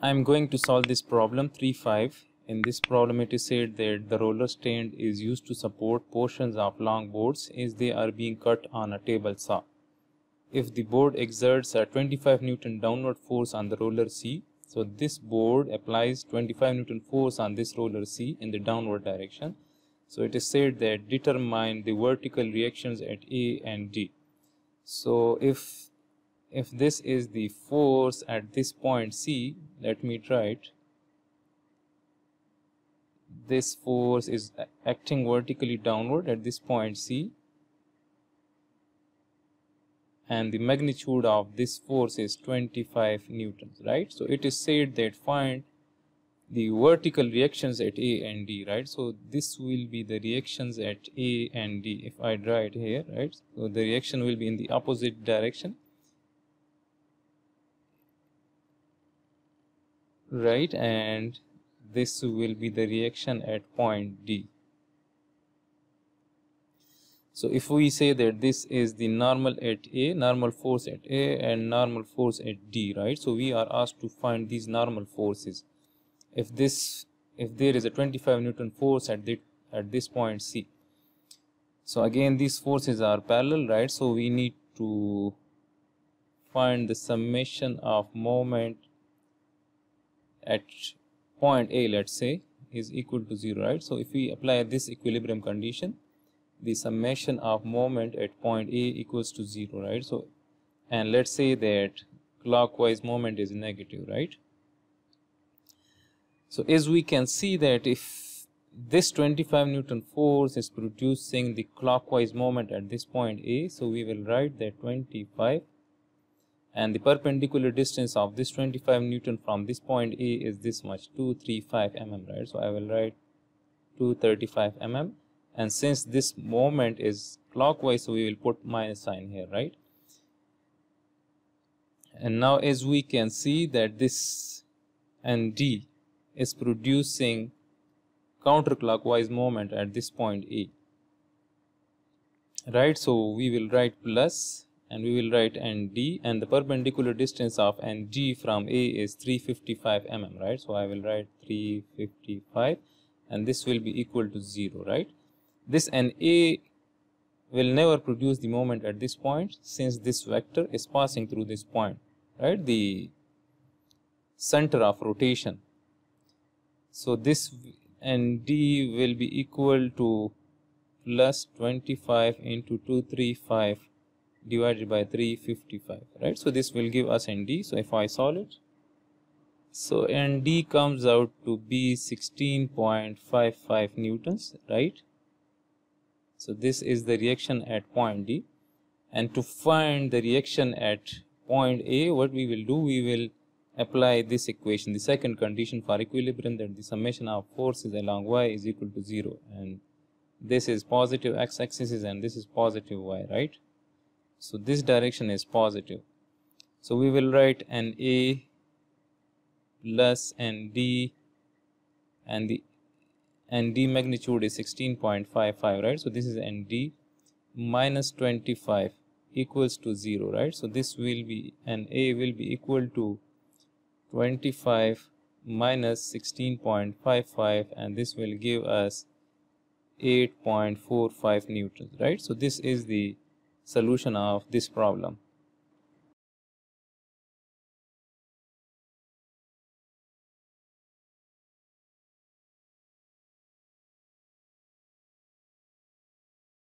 I'm going to solve this problem 3-5. In this problem it is said that the roller stand is used to support portions of long boards as they are being cut on a table saw. If the board exerts a 25 Newton downward force on the roller C, so this board applies 25 Newton force on this roller C in the downward direction. So it is said that determine the vertical reactions at A and D. So if if this is the force at this point C, let me try it. This force is acting vertically downward at this point C. And the magnitude of this force is 25 newtons right? So it is said that find the vertical reactions at A and D right? So this will be the reactions at A and D. If I draw it here right? So the reaction will be in the opposite direction right and this will be the reaction at point D. So if we say that this is the normal at A, normal force at A and normal force at D, right? So we are asked to find these normal forces. If this, if there is a 25 Newton force at the, at this point C. So again, these forces are parallel, right? So we need to find the summation of moment at point A let's say is equal to 0 right. So, if we apply this equilibrium condition the summation of moment at point A equals to 0 right. So, and let's say that clockwise moment is negative right. So, as we can see that if this 25 Newton force is producing the clockwise moment at this point A. So, we will write that 25 and the perpendicular distance of this 25 Newton from this point A is this much 235 mm right? So I will write 235 mm and since this moment is clockwise so we will put minus sign here right? And now as we can see that this and D is producing counterclockwise moment at this point A right? So we will write plus and we will write ND and the perpendicular distance of ND from A is 355 mm right? So I will write 355 and this will be equal to 0 right? This NA will never produce the moment at this point since this vector is passing through this point right? The center of rotation. So this ND will be equal to plus 25 into 235 divided by 355 right? So this will give us nd so if i solve it so nd comes out to be 16.55 newtons right? So this is the reaction at point d. And to find the reaction at point a what we will do we will apply this equation the second condition for equilibrium that the summation of forces along y is equal to 0 and this is positive x-axis and this is positive y right so this direction is positive. So we will write an a plus and d and the and d magnitude is 16.55 right? So this is nd minus 25 equals to 0 right? So this will be an a will be equal to 25 minus 16.55 and this will give us 8.45 newtons right? So this is the solution of this problem